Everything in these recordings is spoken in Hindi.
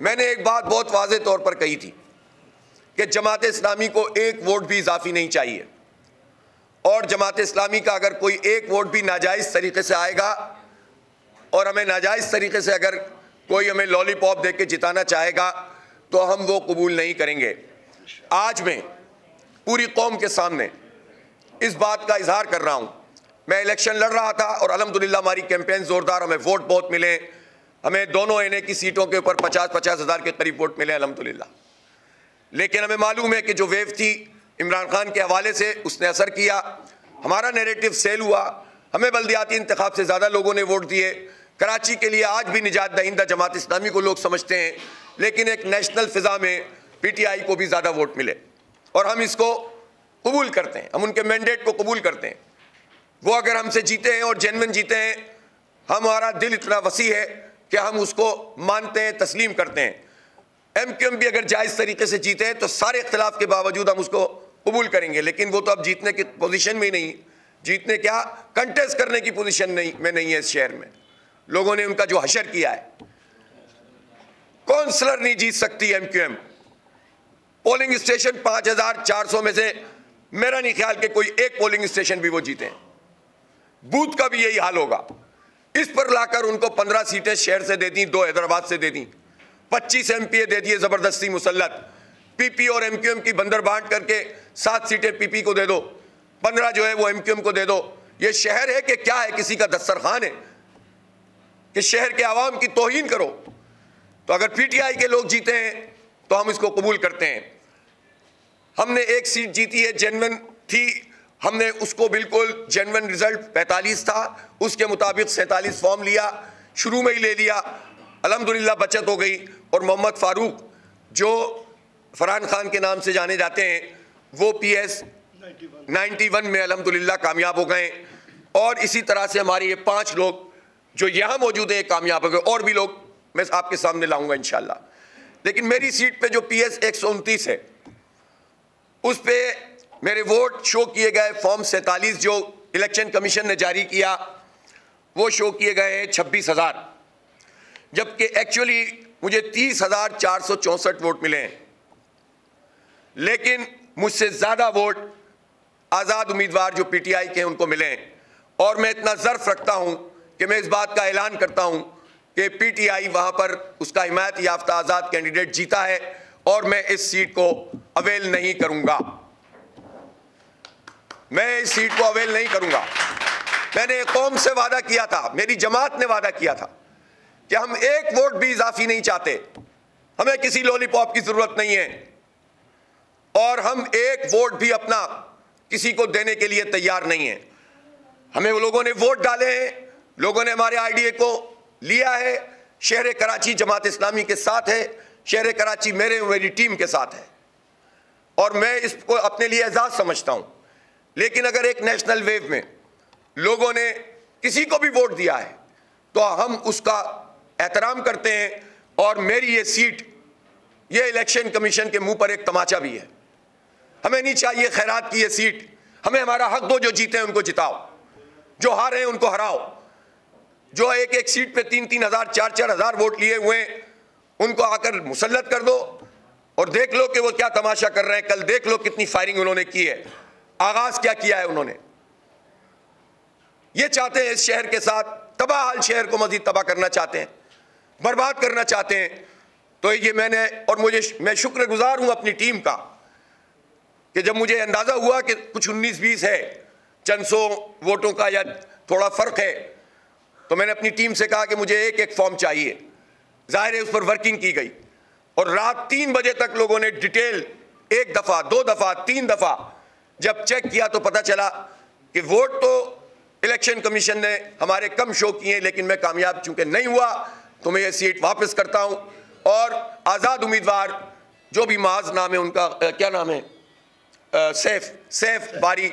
मैंने एक बात बहुत वाज तौर पर कही थी कि जमात इस्लामी को एक वोट भी इजाफी नहीं चाहिए। और जमात इस्लामी का अगर कोई एक वोट भी नाजायज़ तरीके से आएगा और हमें नाजायज़ तरीके से अगर कोई हमें लॉलीपॉप दे के जिताना चाहेगा तो हम वो कबूल नहीं करेंगे। आज मैं पूरी कौम के सामने इस बात का इजहार कर रहा हूँ। मैं इलेक्शन लड़ रहा था और अलहमदिल्ला हमारी कैंपेन ज़ोरदार हमें वोट बहुत मिले। हमें दोनों एन की सीटों के ऊपर पचास पचास हज़ार के करीब वोट मिले अलहमदिल्ला लेकिन हमें मालूम है कि जो वेव थी इमरान खान के हवाले से, उसने असर किया। हमारा नेरेटिव सेल हुआ। हमें बल्दियाती इंतखब से ज़्यादा लोगों ने वोट दिए। कराची के लिए आज भी निजात दहिंदा जमात इस्लामी को लोग समझते हैं, लेकिन एक नेशनल फ़िज़ा में पी टी आई को भी ज़्यादा वोट मिले। और हम इसको कबूल करते हैं। हम उनके मैंडेट को कबूल करते हैं। वो अगर हमसे जीते हैं और जेनवन जीते हैं, हमारा दिल इतना वसी है कि हम उसको मानते हैं, तस्लीम करते हैं? एम क्यू एम भी अगर जायज़ तरीके से जीते हैं तो सारे इख्तलाफ के बावजूद हम उसको कबूल करेंगे। लेकिन वो तो अब जीतने की पोजीशन में ही नहीं। जीतने क्या? कंटेस्ट करने की पोजीशन नहीं, में नहीं है इस शहर में। लोगों ने उनका जो हशर किया है। कौंसलर नहीं जीत सकती M Q M polling station पाँच हज़ार चार सौ में से मेरा नहीं ख्याल कि कोई एक पोलिंग स्टेशन भी वो जीते। बूथ का भी यही हाल होगा। इस पर लाकर उनको पंद्रह सीटें शहर से दे दी, दो हैदराबाद से दे दी। पच्चीस एम पी ए दे दिए ज़बरदस्ती मुसलत पीपी और एम क्यू एम की बंदर बांट करके सात सीटें पीपी को दे दो। पंद्रह जो है वो एम क्यू एम को दे दो। ये शहर है कि क्या है? किसी का दस्तरखान है कि शहर के आवाम की तोहिन करो। तो अगर पीटीआई के लोग जीते हैं तो हम इसको कबूल करते हैं। हमने एक सीट जीती है जेनवन थी हमने उसको बिल्कुल जेनवन रिज़ल्ट 45 था, उसके मुताबिक सैंतालीस फॉर्म लिया, शुरू में ही ले लिया। अलहमदिल्ला बचत हो गई और मोहम्मद फारूक, जो फरहान खान के नाम से जाने जाते हैं, वो पी एस नाइन्टी वन में अलहमदिल्ला कामयाब हो गए। और इसी तरह से हमारे ये पाँच लोग, जो यहाँ मौजूद हैं, कामयाब हो गए। और भी लोग मैं आपके सामने लाऊँगा इन लेकिन मेरी सीट पे जो पी एस है, उस पर मेरे वोट शो किए गए फॉर्म सैतालीस जो इलेक्शन कमीशन ने जारी किया, वो शो किए गए हैं छब्बीस हज़ार। जबकि एक्चुअली मुझे तीस हज़ार चार सौ चौंसठ वोट मिले हैं। लेकिन मुझसे ज़्यादा वोट आज़ाद उम्मीदवार जो पीटीआई के हैं, उनको मिले हैं। और मैं इतना ज़र्फ रखता हूँ कि मैं इस बात का ऐलान करता हूँ कि पीटीआई वहाँ पर उसका हिमायत याफ्ता आज़ाद कैंडिडेट जीता है और मैं इस सीट को अवेल नहीं करूँगा। मैं इस सीट को अवेल नहीं करूँगा। मैंने कौम से वादा किया था, मेरी जमात ने वादा किया था कि हम एक वोट भी इजाफी नहीं चाहते। हमें किसी लॉलीपॉप की ज़रूरत नहीं है। और हम एक वोट भी अपना किसी को देने के लिए तैयार नहीं है। हमें वो लोगों ने वोट डाले हैं, लोगों ने हमारे आईडीए को लिया है। शहर कराची जमात इस्लामी के साथ है, शहर कराची मेरे मेरी टीम के साथ है। और मैं इसको अपने लिए एजाज समझता हूँ। लेकिन अगर एक नेशनल वेव में लोगों ने किसी को भी वोट दिया है तो हम उसका एहतराम करते हैं और मेरी ये सीट, ये इलेक्शन कमीशन के मुँह पर एक तमाचा भी है। हमें नहीं चाहिए खैरात की ये सीट, हमें हमारा हक दो जो जीते हैं उनको जिताओ, जो हारे हैं उनको हराओ। जो एक एक सीट पे तीन तीन हज़ार, चार चार हज़ार वोट लिए हुए उनको आकर मुसलत कर दो और देख लो कि वो क्या तमाशा कर रहे हैं। कल देख लो कितनी फायरिंग उन्होंने की है। आगाज़ क्या किया है उन्होंने? ये चाहते हैं इस शहर के साथ तबाह हाल शहर को मजीद तबाह करना चाहते हैं, बर्बाद करना चाहते हैं। तो ये मैंने और मुझे मैं शुक्रगुजार हूँ अपनी टीम का कि जब मुझे अंदाज़ा हुआ कि कुछ उन्नीस बीस है, चंद सौ वोटों का या थोड़ा फ़र्क है तो मैंने अपनी टीम से कहा कि मुझे एक एक फॉर्म चाहिए। ज़ाहिर है उस पर वर्किंग की गई। और रात तीन बजे तक लोगों ने डिटेल एक दफ़ा, दो दफ़ा, तीन दफ़ा जब चेक किया तो पता चला कि वोट तो इलेक्शन कमीशन ने हमारे कम शो किए लेकिन मैं कामयाब चूँकि नहीं हुआ तो मैं ये सीट वापस करता हूँ। और आज़ाद उम्मीदवार जो भी माज नाम है उनका आ, क्या नाम है? आ, सैफ सैफ बारी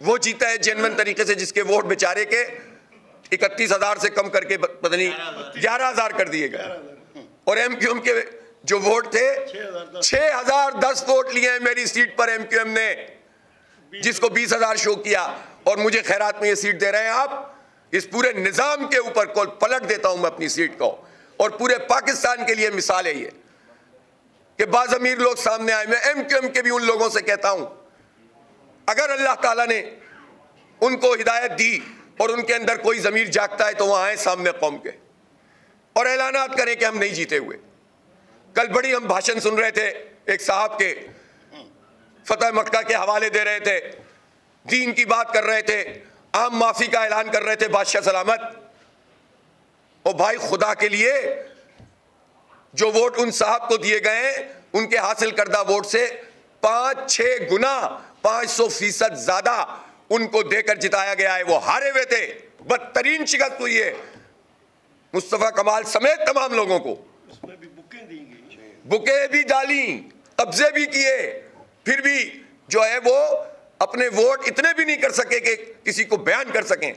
वो जीता है जेनवन तरीके से जिसके वोट बेचारे के इकतीस हज़ार से कम करके पता नहीं ग्यारह हज़ार कर दिए गए। और एम क्यू एम के जो वोट थे छह हज़ार दस। वोट लिए हैं मेरी सीट पर एम क्यू एम ने। जिसको बीस हज़ार शो किया और मुझे खैरात में ये सीट दे रहे हैं आप, इस पूरे निज़ाम के ऊपर को पलट देता हूँ मैं अपनी सीट को। और पूरे पाकिस्तान के लिए मिसाल है ये, कि बाज अमीर लोग सामने आए। मैं एम क्यू एम के भी उन लोगों से कहता हूँ, अगर अल्लाह ताला ने उनको हिदायत दी और उनके अंदर कोई ज़मीर जागता है तो वह आए सामने कौम के। और ऐलानात करें कि हम नहीं जीते हुए। कल बड़ी हम भाषण सुन रहे थे एक साहब के फतेह मक्का के हवाले दे रहे थे। दीन की बात कर रहे थे। आम माफ़ी का ऐलान कर रहे थे बादशाह सलामत। और भाई खुदा के लिए जो वोट उन साहब को दिए गए उनके हासिल करदा वोट से पाँच छह गुना पाँच सौ फ़ीसद ज़्यादा उनको देकर जिताया गया है। वो हारे हुए थे। बदतरीन शिकस्त हुई है। मुस्तफ़ा कमाल समेत तमाम लोगों को। बुके भी डाली कब्जे भी किए। फिर भी जो है वो अपने वोट इतने भी नहीं कर सके कि किसी को बयान कर सकें।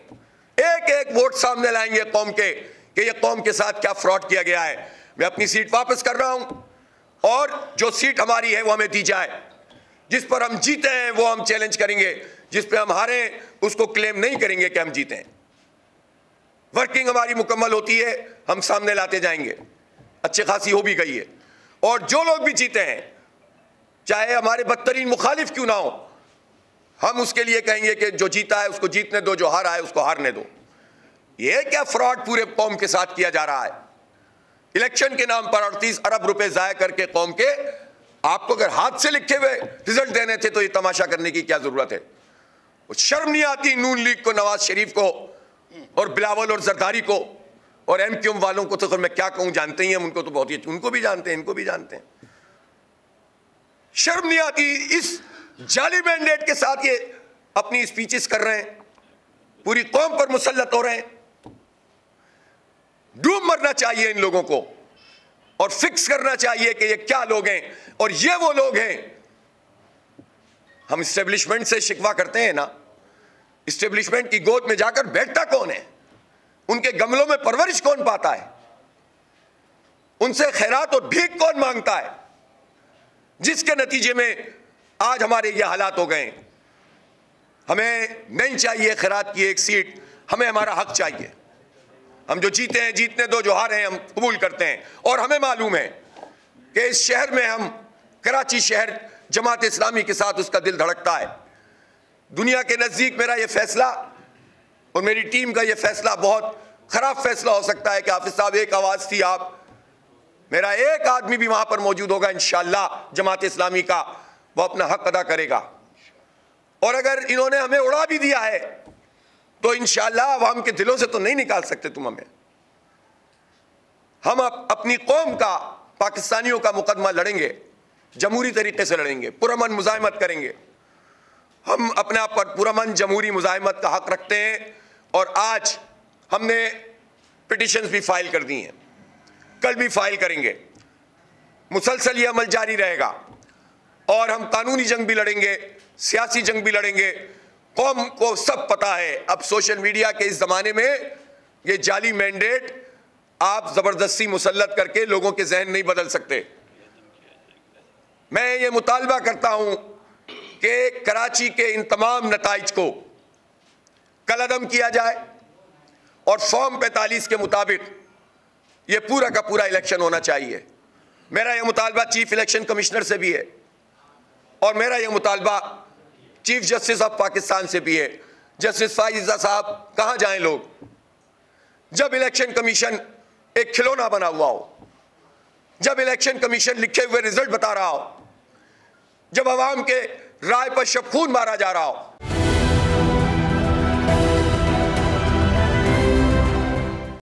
एक एक वोट सामने लाएँगे कौम के कि ये कौम के साथ क्या फ्रॉड किया गया है। मैं अपनी सीट वापस कर रहा हूँ और जो सीट हमारी है वो हमें दी जाए। जिस पर हम जीते हैं, वो हम चैलेंज करेंगे। जिस पर हम हारे, उसको क्लेम नहीं करेंगे कि हम जीते हैं। वर्किंग हमारी मुकम्मल होती है, हम सामने लाते जाएँगे। अच्छी खासी हो भी गई है। और जो लोग भी जीते हैं चाहे हमारे बदतरीन मुखालिफ क्यों ना हो। हम उसके लिए कहेंगे कि जो जीता है उसको जीतने दो, जो हारा है उसको हारने दो। ये क्या फ्रॉड पूरे कौम के साथ किया जा रहा है? इलेक्शन के नाम पर अड़तीस अरब रुपए जाया करके कौम के आपको अगर हाथ से लिखे हुए रिज़ल्ट देने थे तो ये तमाशा करने की क्या ज़रूरत है? वो शर्म नहीं आती नून लीग को, नवाज़ शरीफ को, और बिलावल और जरदारी को, और एम वालों को तो मैं क्या कहूँ? जानते ही हम उनको तो बहुत ही उनको भी जानते हैं, इनको भी जानते हैं। शर्म नहीं आती। इस जाली मैंडेट के साथ ये अपनी स्पीचेस कर रहे हैं। पूरी कौम पर मुसलत हो रहे हैं। डूब मरना चाहिए इन लोगों को और फिक्स करना चाहिए कि ये क्या लोग हैं और ये वो लोग हैं। हम स्टेब्लिशमेंट से शिकवा करते हैं ना। स्टेब्लिशमेंट की गोद में जाकर बैठता कौन है? उनके गमलों में परवरिश कौन पाता है? उनसे खैरात और भीख कौन माँगता है? जिसके नतीजे में आज हमारे ये हालात हो गए। हमें नहीं चाहिए खैरात की एक सीट, हमें हमारा हक चाहिए। हम जो जीते हैं, जीतने दो जो हारे हैं, हम कबूल करते हैं। और हमें मालूम है कि इस शहर में हम कराची शहर जमात इस्लामी के साथ उसका दिल धड़कता है। दुनिया के नज़दीक मेरा ये फैसला और मेरी टीम का ये फैसला बहुत ख़राब फैसला हो सकता है कि हाफिज साहब, एक आवाज़ थी आप मेरा एक आदमी भी वहाँ पर मौजूद होगा इन जमात इस्लामी का वो अपना हक अदा करेगा। और अगर इन्होंने हमें उड़ा भी दिया है तो इन अवाम के दिलों से तो नहीं निकाल सकते तुम हमें। हम अप, अपनी कौम का पाकिस्तानियों का मुकदमा लड़ेंगे जमहूरी तरीके से लड़ेंगे पुरमन मुजामत करेंगे। हम अपने आप पर पुरमन जमहूरी मुजामत का हक रखते हैं और आज हमने पिटिशंस भी फ़ाइल कर दी हैं। कल भी फ़ाइल करेंगे। मुसलसल ये अमल जारी रहेगा। और हम कानूनी जंग भी लड़ेंगे, सियासी जंग भी लड़ेंगे। कौम को सब पता है, अब सोशल मीडिया के इस ज़माने में ये जाली मैंडेट आप ज़बरदस्ती मुसलत करके लोगों के जहन नहीं बदल सकते। मैं ये मुतालबा करता हूँ कि कराची के इन तमाम नतज को कलदम किया जाए और फॉर्म पैंतालीस के मुताबिक ये पूरा का पूरा इलेक्शन होना चाहिए। मेरा यह मुतालबा चीफ इलेक्शन कमिश्नर से भी है और मेरा यह मुतालबा चीफ जस्टिस ऑफ़ पाकिस्तान से भी है। जस्टिस फाइजा साहब, कहाँ जाएँ लोग? जब इलेक्शन कमीशन एक खिलौना बना हुआ हो, जब इलेक्शन कमीशन लिखे हुए रिज़ल्ट बता रहा हो, जब आवाम के राय पर शबखून मारा जा रहा हो।